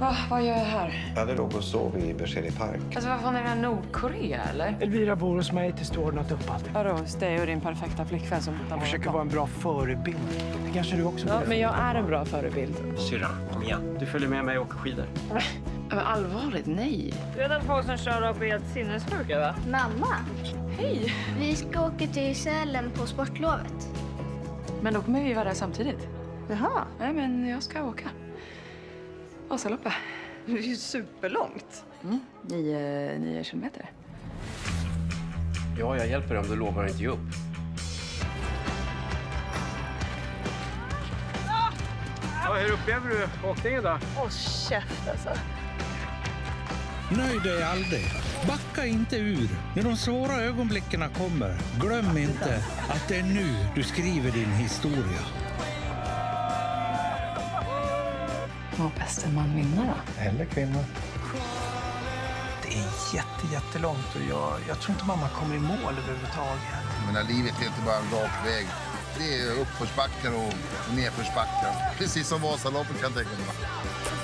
Va? Vad gör jag här? Ja, det låg och sov i Berzelii park. Alltså, vad fan är det här Nordkorea, eller? Elvira bor hos mig tills du ordnat upp allt. Vadå, hos dig och din perfekta flickvän som... Jag försöker vara en bra förebild. Det kanske du också Ja, men jag är en bra förebild. Syrra, kom igen. Du följer med mig och åker skidor. Men allvarligt, nej. Du är den folk som kör upp helt sinnessjuka va? Mamma, Hej! vi ska åka till Sälen på sportlovet. Men då kommer vi vara där samtidigt. Jaha, Nej, men jag ska åka. Vasaloppet. det är ju superlångt. Mm. Nio, nio kilometer. Ja, jag hjälper dig om du lovar att inte ge upp. Ja, hur upplever du åkningen då? Åh, käft alltså. Nöj dig aldrig. Backa inte ur. När de svåra ögonblicken kommer, glöm inte att det är nu du skriver din historia. Må bäste man vinna då? Eller kvinna. Det är jätte, jättelångt och jag, jag tror inte mamma kommer i mål överhuvudtaget. Jag menar, livet är inte bara en rak väg. Det är uppförsbackar och nedförsbackar. Precis som Vasaloppet kan jag tänka mig.